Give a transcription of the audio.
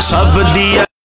ਸਭ ਦੀ